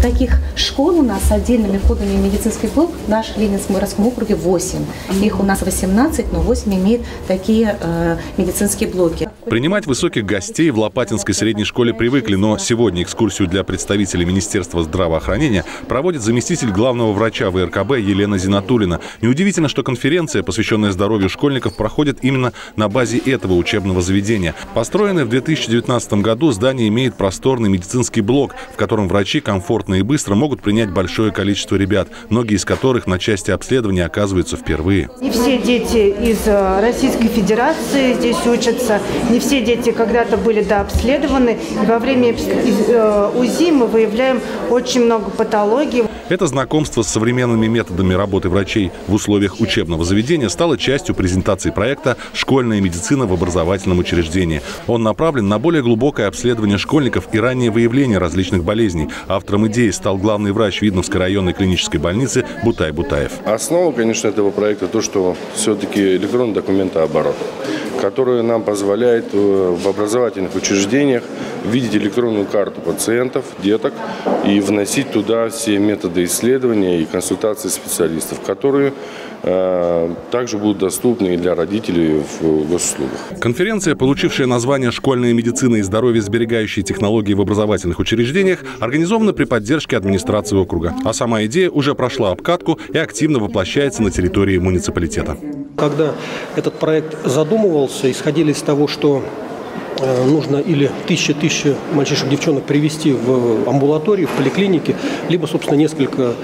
Таких школ у нас с отдельными входами в медицинский блок в нашем Ленинском городском округе 8. Их у нас 18, но 8 имеют такие э, медицинские блоки. Принимать высоких гостей в Лопатинской средней школе привыкли, но сегодня экскурсию для представителей Министерства здравоохранения проводит заместитель главного врача ВРКБ Елена Зинатулина. Неудивительно, что конференция, посвященная здоровью школьников, проходит именно на базе этого учебного заведения. Построенное в 2019 году здание имеет просторный медицинский блок, в котором врачи комфортно и быстро могут принять большое количество ребят, многие из которых на части обследования оказываются впервые. Не все дети из э, Российской Федерации здесь учатся, не все дети когда-то были дообследованы. И во время э, УЗИ мы выявляем очень много патологий. Это знакомство с современными методами работы врачей в условиях учебного заведения стало частью презентации проекта «Школьная медицина в образовательном учреждении». Он направлен на более глубокое обследование школьников и раннее выявление различных болезней. Автором идеи стал главный врач Видновской районной клинической больницы Бутай Бутаев. Основа, конечно, этого проекта то, что все-таки электронный документооборот, который нам позволяет в образовательных учреждениях видеть электронную карту пациентов, деток и вносить туда все методы исследования и консультации специалистов, которые э, также будут доступны и для родителей в госуслугах. Конференция, получившая название «Школьная медицина и здоровье сберегающие технологии в образовательных учреждениях», организована при поддержке администрации округа. А сама идея уже прошла обкатку и активно воплощается на территории муниципалитета. Когда этот проект задумывался, исходили из того, что Э, нужно или тысяча-тысяча мальчишек, девчонок привести в амбулаторию, в поликлинике, либо, собственно, несколько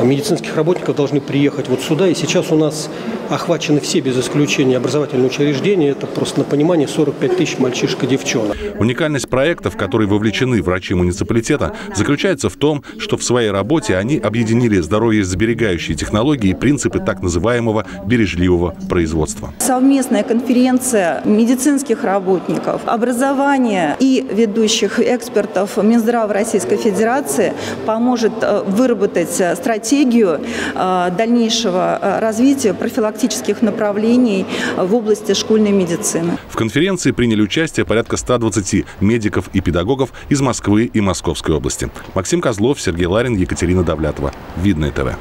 медицинских работников должны приехать вот сюда. И сейчас у нас охвачены все, без исключения, образовательные учреждения. Это просто на понимание 45 тысяч мальчишек и девчонок. Уникальность проекта, в который вовлечены врачи муниципалитета, заключается в том, что в своей работе они объединили здоровье сберегающие технологии и принципы так называемого бережливого производства. Совместная конференция медицинских работников, образования и ведущих экспертов Минздрава Российской Федерации поможет э, выработать э, стратегию э, дальнейшего развития профилактических направлений в области школьной медицины. В конференции приняли участие порядка 120 медиков и педагогов из Москвы и Московской области. Максим Козлов, Сергей Ларин, Екатерина Давлятова. Видное ТВ.